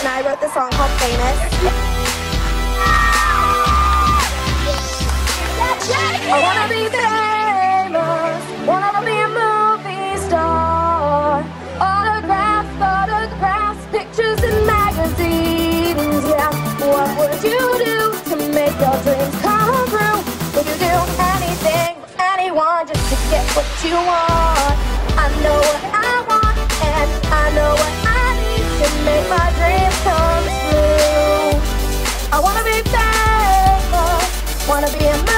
and I wrote the song called Famous. I wanna be famous, wanna be a movie star. Autographs, photographs, pictures in magazines. Yeah, what would you do to make your dreams come true? Would you do anything anyone just to get what you want? I know what Wanna be a man?